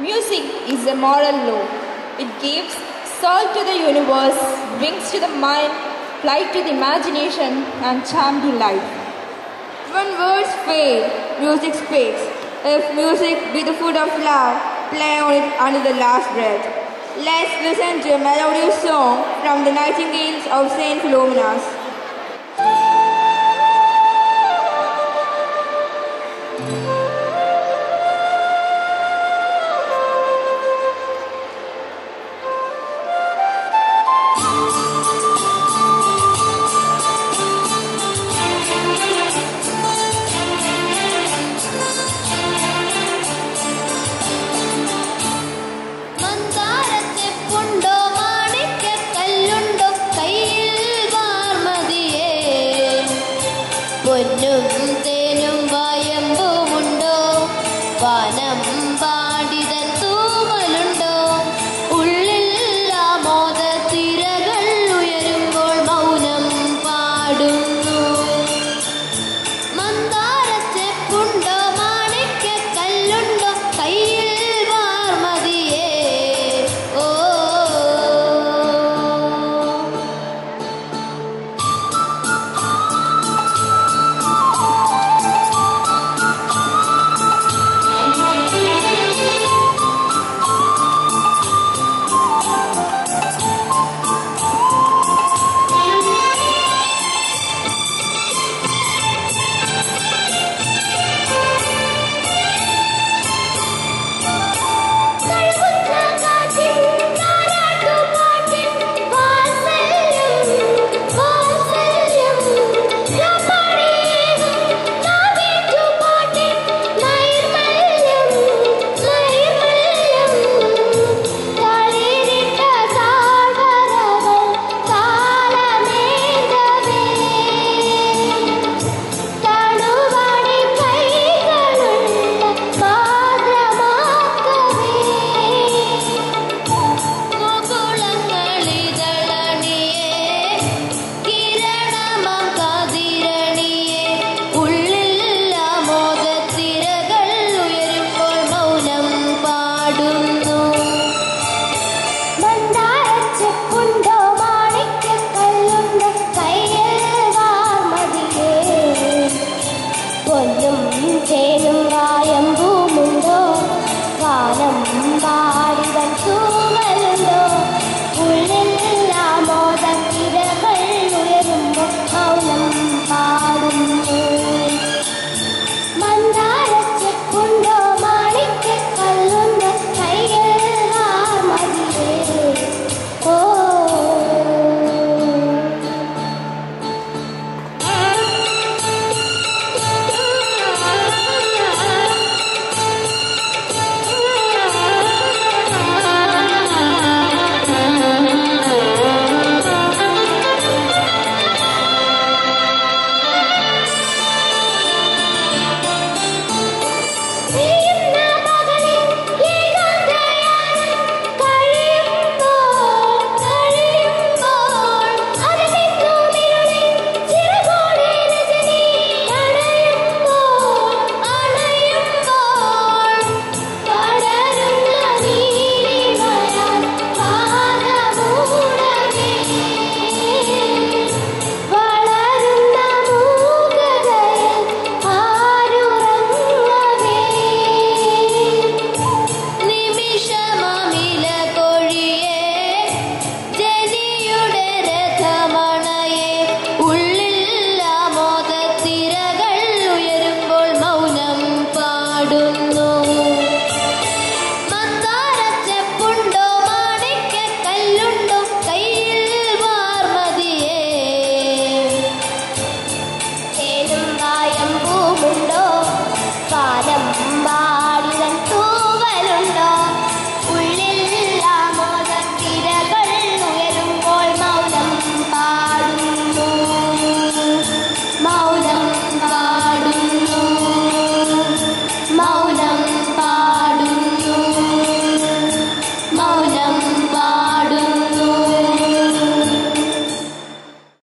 Music is a moral law. It gives soul to the universe, wings to the mind, flight to the imagination, and charm to life. When words fail, music speaks. If music be the food of love, play on it under the last breath. Let's listen to a melodious song from the Nightingales of St. Philomena's. പാലും തേനും വായമ്പുമുണ്ടോ? വാനം